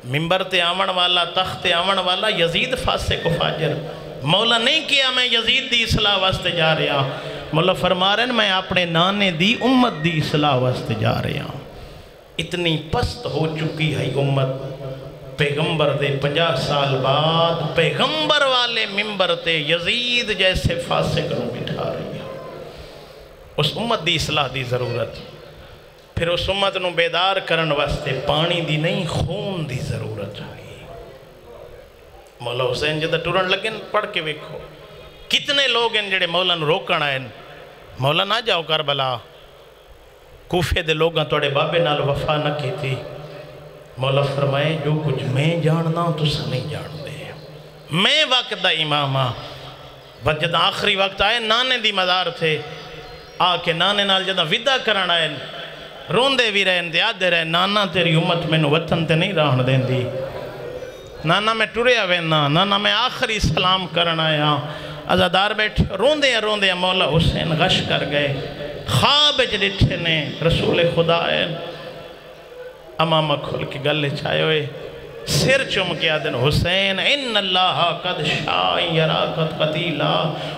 मिंबर ते आवन वाला, तख्त आवन वाला, यजीद फासे को फाजर। मौला नहीं किया मैं यजीद की इसलाह वास्ते जा रहा। मौला फरमा रहे मैं अपने नाने दी उम्मत की इसलाह वास्ते जा रहा। इतनी पस्त हो चुकी है उम्मत। पैगंबर दे पंजाह साल बाद पैगंबर वाले मिंबर ते यजीद जैसे फासिक को बिठा रही है। उस उम्मत की इसलाह की ज़रूरत। फिर उस उम्मत को बेदार करने वास्ते पानी की नहीं खून की ज़रूरत है मौला हुसैन जब टुरन लगे पढ़ के वेखो। कितने लोग हैं जोड़े मौला रोकण आए मौला ना जाओ कर भला कूफे के लोगों थोड़े बाबे नाल वफा न की थी मौला फरमाए, जो कुछ मैं जानना तुस नहीं जानते मैं वक्त का इमाम हाँ बस जब आखिरी वक्त आए, नाने की मदार थे। आके नाने जद विदा करन आए रोंदे भी रहन दे आदे रहे, नाना तेरी उम्मत मैनू वतन ते नहीं रहन देंदी। नाना मैं टुरया वेना नाना मैं आखिरी सलाम करन आया। अजादार बैठे, रोंदे रोंदे मौला हुसैन गश कर गए। खाब च डिठे ने, रसूल खुदा आए अमामा खुल के गल चाहे सिर चुम के आदन हुसैन इन अल्लाह कद शाहत कतीला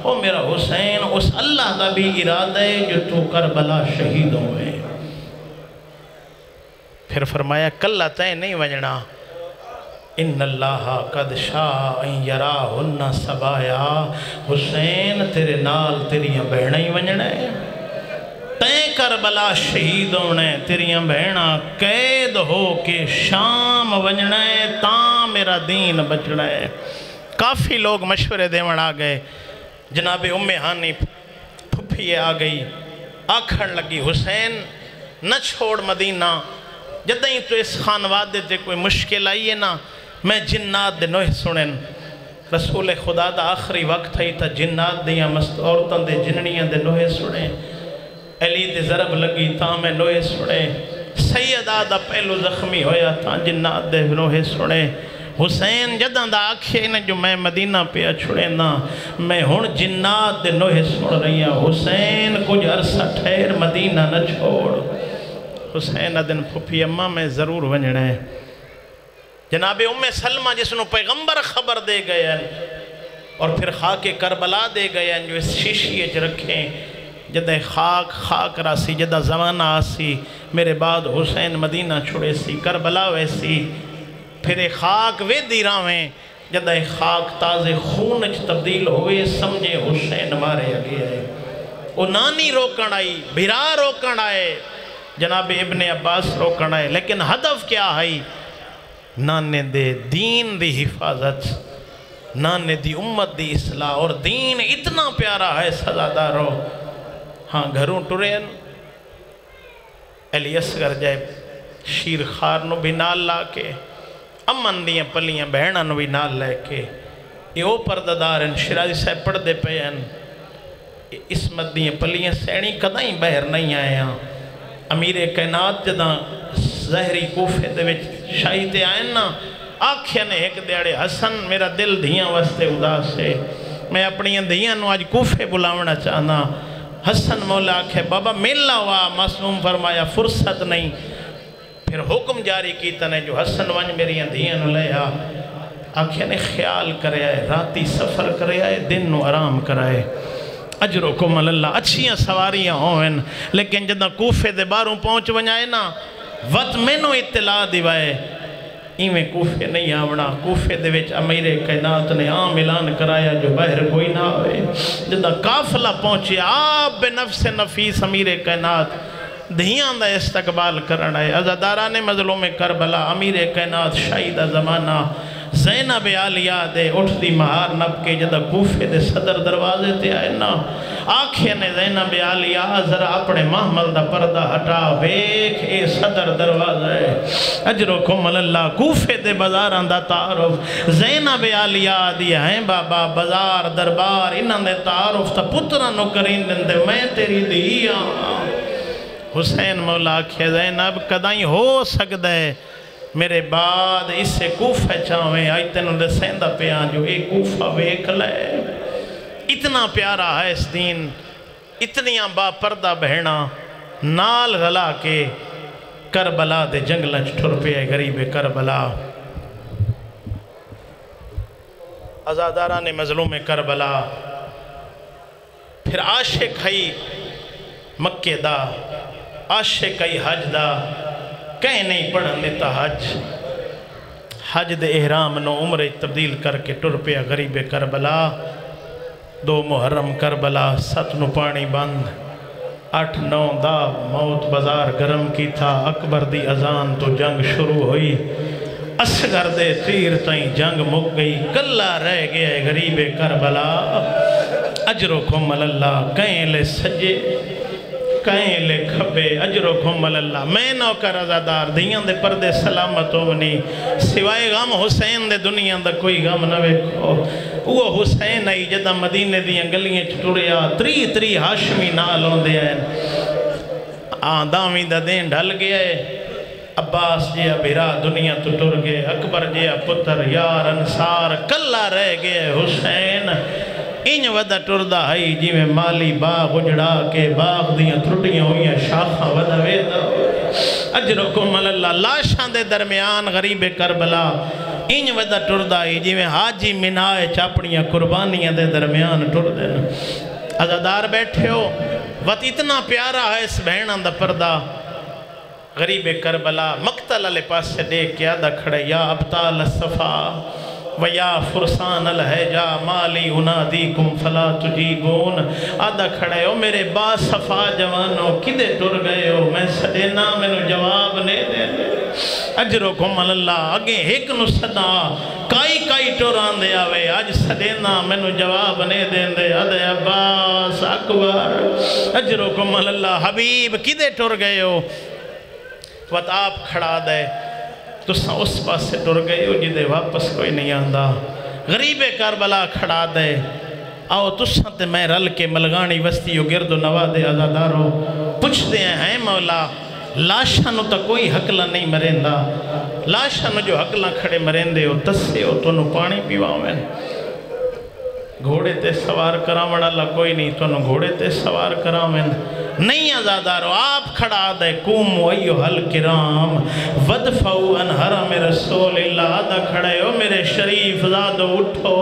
ओ मेरा हुसैन, उस अल्लाह का भी इरादा है जो तू कर बला शहीद होए। फिर फरमाया कल तय नहीं वजना इन अल्लाह कद हुन्ना सबाया। हुसैन, तेरे नाल तेरिया बहन ही वजना है। तय कर बला शहीद होना तेरिया बहना कैद हो के शाम वजना है, ता मेरा दीन बचना है। काफ़ी लोग मशवरे देवन आ गए। जनाबे उम्मे हानि फुफी आ गई। आखन लगी, हुसैन, न छोड़ मदीना। जद तो इस खानवादे से कोई मुश्किल आई है ना, मैं जिन्नात दे नोह सुनन। रसूल खुदा का आखिरी वक्त है तो जिन्नात दियाँ मस्त औरतों के जिननियाँ दे नोहे सुने। अली ते जरब लगी ता मैं नोहे सुने। सैयदा दा पहलू जख्मी होया ता जिन्नात दे नोहे सुने। हुसैन जदा दा आखे न जो मैं मदीना पे छुड़ेंदा मैं हूँ जिन्नात दे नोहे सुन रही हाँ हुसैन कुछ अरसा ठहर मदीना न छोड़। हुसैन दिन फुफी अम्मा, में ज़रूर वञणा है। जनाब उम्मे सलमा जिसनों पैगंबर खबर दे गए और फिर खाके करबला दे गए जो इस शीशी च रखें जद खाक खाक रासी, जदा जमाना आसी, मेरे बाद हुसैन मदीना छुड़े सी, करबला वैसी फिर खाक वेदी रावें, जद खाक ताज़े खून च तब्दील हुए, समझे हुसैन मारे अगे आए। वो नानी रोकण आई, भिरा रोकण आए जनाब इबन अब्बास रोकण है लेकिन हदफ क्या है? नाने दे दीन दी हिफाजत, नाने दी उम्मत दी इसलाह, और दीन इतना प्यारा है, सजादारो हाँ। घरों टुरे एलियसगर जाए शीर खार भी नाल ला के अमन दियाँ पलियाँ बहनों भी नाल लैके ये वो हैं। शिराजी साहब पढ़ते पे हैं। इसमत दियाँ पलियाँ सैनी कदा बहर नहीं आए अमीर कैनात जदा जहरी कूफे शाही ते आए ना, आख्या ने एक दिहाड़े, हसन, मेरा दिल धियाँ वास्ते उदास है। मैं अपन धियाँ अज कूफे बुलावना चाहना हसन मौला आखे, बाबा, मेला हुआ मासूम फरमाया, फुर्सत नहीं। फिर हुक्म जारी किया ने, जो हसन वन मेरी धियाँ ले आ। आखे ने, ख्याल करे राती सफ़र करे दिन आराम कराए। अजरो कुमल अल्लाह अच्छिया सवारियाँ होवन, लेकिन जदा कूफे के बाहरों पहुँच वजाए ना वत मैनू इतला दिवाए। इवें कूफे नहीं आवना कूफे अमीरे कैनात ने आम ऐलान कराया जो बाहर कोई ना आए जदा काफला पहुँचे आप बेनफ्स नफीस अमीरे कैनात धियाँ का इस्तकबाल करण है अजादारा ने मजलों में करबला, अमीरे कैनात शाही का जमाना जैनब आलिया दे उठती महार नप के जदा कूफे दे सदर दरवाजे ते आए ना। आखे ने जैनब आलिया, जरा अपने महमल दा पर्दा हटा, वेख, ए सदर दरवाज़ा है। अजरो कुमल अल्लाह कूफे दे बाजारां दा तारुफ। जैनब आलिया दी, है बाबा, बाज़ार, दरबार, इन्हां दे तारुफ ता पुत्रां नु करीन दिंदे, मैं तेरी धी हुसैन मौला आखे जैनब, कदाई हो सकदा है? मेरे बाद इसे कूफे चावे अज तेन दसेंदा पिया जो ये कूफा वेख ले। इतना प्यारा है इस दिन, इतनिया बापरदा बहना, नाल रला के करबला दे जंगल ठुर पे गरीबे करबला। आज़ादारा ने मजलूम करबला। फिर आशे खई मक्के दा आशे कई हज दा। कहीं नहीं पढ़न देता हज। हज दे एहराम नो उम्र तब्दील करके टुर पिया गरीबे करबला, दो मुहर्रम करबला, सत नु पानी बंद। अठ नौ दा मौत बाज़ार गर्म की था अकबर दी अजान तो जंग शुरू हुई। असगर दे तीर तई जंग मुक गई कला रह गया गरीबे करबला। अजरो को मल्ला कहीं ले सजे। कहीं ले खबे अजरो घुमल अल्लाह। मैं नौकर अजादार धियाँ दे पर्दे सलामत होवनी सिवाय गम हुसैन दे दुनिया दा कोई गम न वेखो। वो हुसैन आई जदा मदीने दियाँ गलियाँ च टुरिया। त्री त्री हाशमी नाल होंदे हैं आ दावी दा दिन ढल गया है अब्बास जिया बिरा दुनिया तो टुर गए अकबर जिया पुत्र यार अंसार कला रह गए हुसैन। इंज वदा टुरदा है जिमें माली बाग उजड़ा के बाग दियाँ त्रुटियाँ हुई शाखा वदा वेदा अजरो कुमल लाशां दे दरमियान गरीबे करबला इंज वदा टुरदा है जिमें हाजी मिनाए चापड़ियाँ कुर्बानियाँ दे दरमियान टुरदे अजादार बैठे हो वत इतना प्यारा है इस बहना दा पर्दा गरीबे करबला मकतल वाले पास देख के आदा खड़े या अबताल सफ़ा वया फुरसान अल है जा माली उनादी कुम फला तुझी गोन आदा खड़े हो मेरे बा सफ़ा जवानो किदे टुर गए हो? मैं सदेना मैनू जवाब ने दे अजरो कुमल अल्लाह, अगे एक नु सदा। काई काई टुर आंदे आवे, अज सदेना मैनू जवाब ने देंदे अदे अब्बास अकबर। अजरो कुमल अल्लाह, हबीब किदे टुर गए हो? वत आप खड़ा दे। तो तुसा उस पास टुर गए हो जिदे वापस कोई नहीं आता गरीबे करबला खड़ा दे। आओ तुसा तो मैं रल के मलगानी वस्ती हो गिरदो नवा दे आजादारो। पुछते हैं, है मौला, लाशा नु तो कोई हकला नहीं मरेंदा। लाशा नु जो हकला खड़े मरेंदे हो तस्से हो तो पानी पीवावे। घोड़े ते सवार करावण वाला कोई नहीं तुम घोड़े ते सवार करावें नहीं आजादारो, आप खड़ा दे, कुम वयो हल किराम वदफऊ अन हरम रसूल दा खड़े हो मेरे शरीफ, जादो उठो।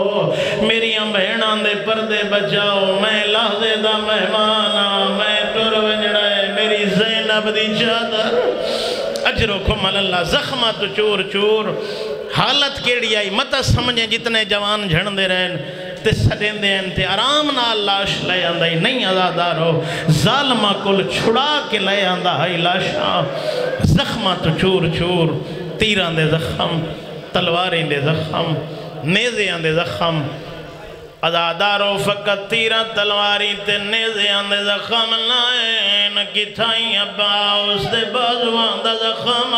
मेरिया बहना दे पर्दे बचाओ, मैं लादे दा मेहमान मैं टुर वजड़ा है मेरी जैनब दी चादर। अजरो खुमल अल्लाह, जख्मा तो चूर चूर। हालत केड़ी आई, मत समझे जितने जवान झड़ते रहन ते सदेंदे ते आराम नाल लाश ले आंदा ही, नहीं आजादारो जालमा कुल छुड़ा के ले आंदा है लाशा। जख्मा तो चूर चूर, तीरां दे जख्म, तलवारें दे जख्म नेजे आंदे जख्म अदादारो फकत तीरा तलवारी ते नेज़ियाँ दे जख्म लाए, न किथाई अब्बा उस दे बाजुआं जख्म।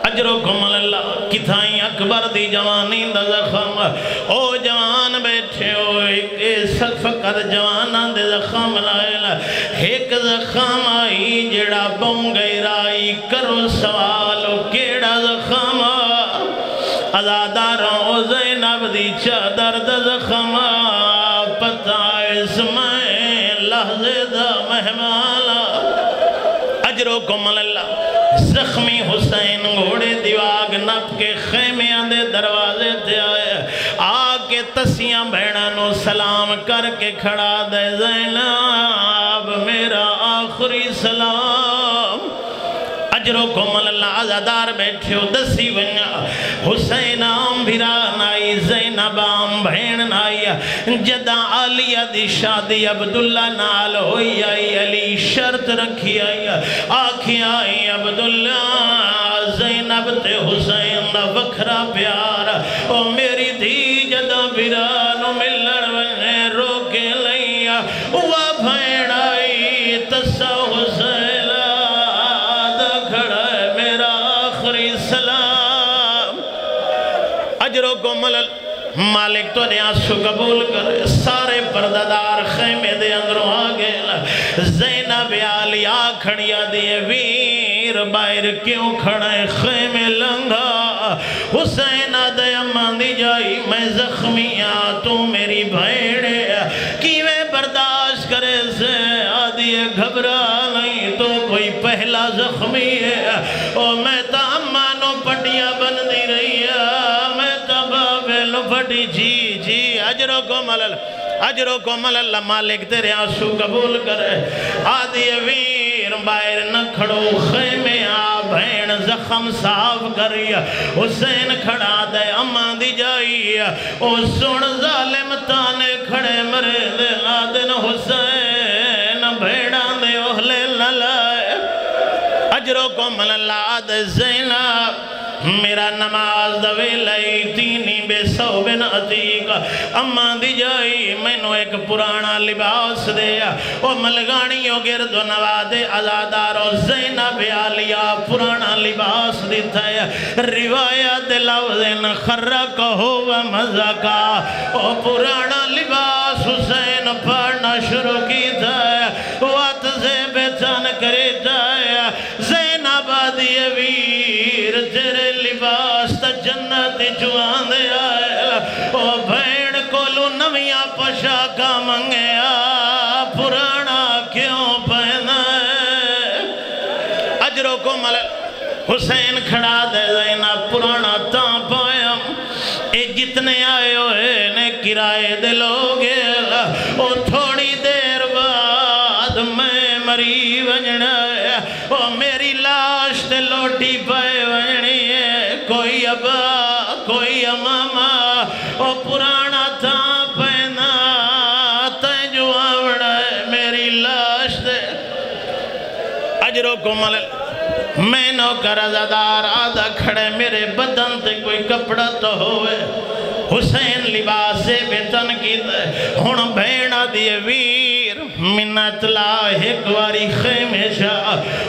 अजरो कमल अल्लाह किथाई अकबर दी जवानी दा जख्म। ओ जवान बैठे हो, एक फकत जवाना दे जख्म लाए एक जख्म आई, जेड़ा बम गई राई करो सवाल केड़ा जख्म? अदादारों दी चादर पता इसमें लहजे अजरो जख्मी हुसैन घोड़े दिवाग नप के खेमिया दे दरवाजे ते आए। आके तसियाँ भैणा सलाम करके खड़ा दे, जैनब, मेरा आखिरी सलाम। अजरो कोमल आजादार बैठे हो, दसी वञा हुसैन आम भिरा नाई, जैनब आम भेण नाई। जदा आलिया दी शादी अब्दुल्ला नाल होई आई, अली शर्त रखी आई। आखी आई, अब्दुल्ला, जैनब ते हुसैन दा वखरा प्यार। ओ मेरी धी जदा भिरा मालिक तो आँसू कबूल करे। सारे पर्दादार खेमे दे अंदरों आ गए जैनब आलिया खड़िया दिए, वीर बाहर क्यों खड़े खेमे लंघा? हुसैन दे अम्मा दी जाई, मैं जख्मिया तू मेरी भेड़े किवे बर्दाश्त करे से आदि घबरा नहीं तो कोई पहला जख्मी है। ओ, मैं तो अम्मा नो पटिया मैं तो फटी जी जी, अजरो कोमल अजरो कोमल अल्लाह मालिक तेरे आँसू कबूल करे। आदि वीर बाहर न खड़ो खेमे आ भैन जख्म साफ़ करी। हुसैन खड़ा दे, अम्मा दी जाई। ओ सुन जालिम ताने खड़े मरे दे लादन हुसैन, भेड़ा दे ओहले न लाए। अजरो कोमल, लाद जैनब। मेरा नमाज़ दवे लई तीनी बेसो बिन अतीक। अम्मा दी जाई, मैनू एक पुराना लिबास दे। ओ मलगानियो गिरद नवादे आजादारो जैनब आलिया पुराना लिबास दिता है। रिवायत लफ्ज़न खर्रा कहो व मज़ाका ओ पुराना लिबास हुसैन पढ़ना शुरू कीता है। वत से बेचन जन्नत जुआंदे आए, ओ भैन कोलू नविया पोशाका मंगया पुराना क्यों पहना अजरो को मल हुसैन खड़ा दे देना पुराना ता पाया। ए जितने आए हुए ने किराए दे लोग थोड़ी देर बाद मैं मरी वजना मेरी लाश ते लोटी पे अजरो कोमल मैं नौकर अजादार, आधा खड़े मेरे बदन ते कोई कपड़ा तो होवे। हुसैन लिबास से बेतन की हूँ भेण दी वीर। मिन्नत ला एक बारी खेमे जा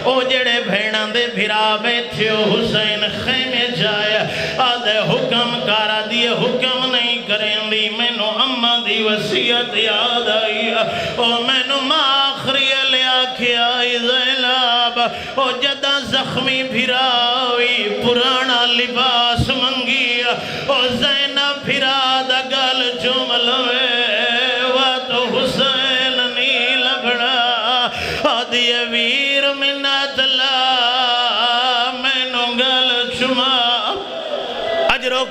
ओ जेड़े भेणा दे फिरा बैठे हुसैन खेमे जाए। आदे हुक्म करा दिए, हुक्म नहीं करेंदी, मैनू अम्मा दी वसीयत याद आई। ओ मैनू माखरी ले आखिया जैनब ओ जदा जख्मी फिरावी पुराना लिबास मंगी ओ जैना फिरा द गल चुम लवे तो नी वीर ला मैनू गल चुमा। अजरो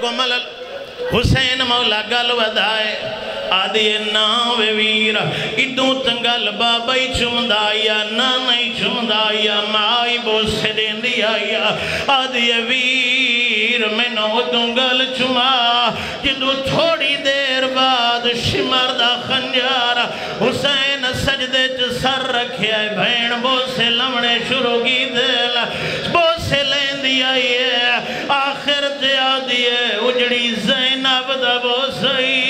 हुसैन मौला गल वधाए। आदि ना वे वीर। इदू तंगल बाबा ही चुमदा या ना नहीं चुमदा या माई बोसे देंदी आया। आदि वीर, मैनू उदू गल चुमा। जदू थोड़ी देर बाद शिमर खंजार, हुसैन सजदे च सर रखिया भैन बोसे लवणे शुरू की दिल। बोसे लेंदी आई है। आखिर ते आदि है, उजड़ी जैनब दा बोसई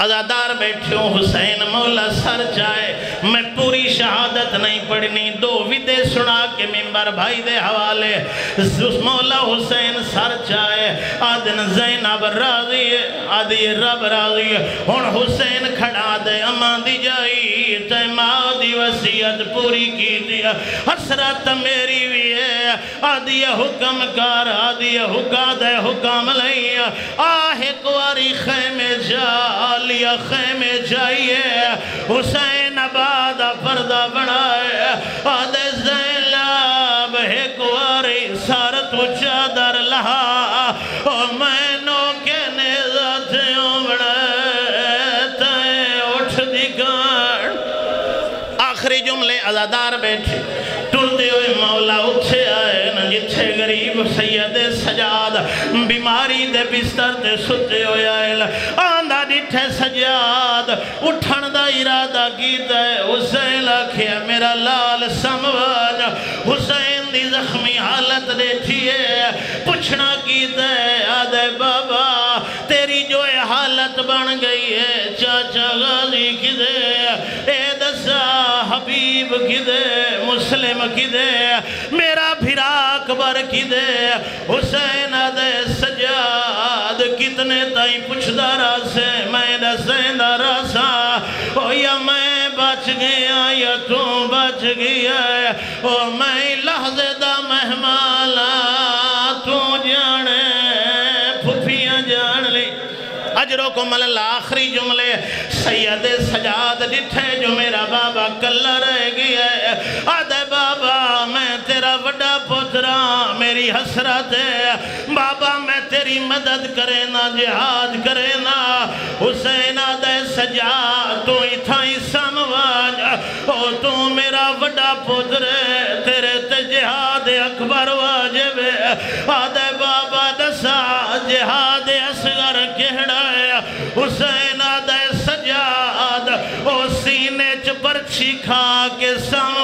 अजादार बैठो हुसैन मौला सर जाए। मैं पूरी शहादत नहीं पढ़नी। दो विदे सुना के मेंबर भाई दे हवाले। मौला हुसैन सर जाए। आदन जैनब राज़ी, आदि रब राज़ी। हुन हुसैन खड़ा दे अमा दी जाई। ते माँ दी वसीयत पूरी की दिया हसरत मेरी भी है। आदि हुक्म कर आदि हुक्का दे हुक्म लैया आहे कुआरी खैमे जा लिया खैमे जाइए, हुसैन आबाद पर्दा बनाए, आदे जैलाब है कुआरी सार तू चादर लहा, ओ मैनो के नेजा थे उठ दी गान आखिरी जुमले अजादार बैठे, टुरते हुए मौला उठे आए जिथे गरीब सैयद सजाद, बीमारी दे बिस्तर ते सुते आए आंदा डिठे सजाद उठन दा इरादा कीता हुसैन आखिया, मेरा लाल समवाज, हुसैन दी जख्मी हालत देखी है। पुछना कीता आदे बाबा, तेरी जो हालत बन गई है किदे, मुस्लिम किदे, मेरा फिरा अकबर किदे, हुसैन दे सजाद कितने ताई पुछदा रसे, मैं दसेंदा रसा ओ या मैं बच गया, या तू बच गया, ओ मैं लहजे दा मेहमान, तू जाने, फुफियाँ जान ले। अजरों को मल आखिरी जुमले सैयद सजाद डिठे जो मेरा बाबा कल्ला रह गया आदे बाबा, मैं तेरा बड़ा पुत्रा, मेरी हसरत है। बाबा, मैं तेरी मदद करे ना, जिहाद करे ना। हुसैन आदे सजा, तू इथा समवाज। ओ, तू मेरा बड़ा पुत्र तेरे ते जिहाद अकबर वाजिब आदे बाबा, दसा, जिहाद असगर केड़ा परछी खा के समझना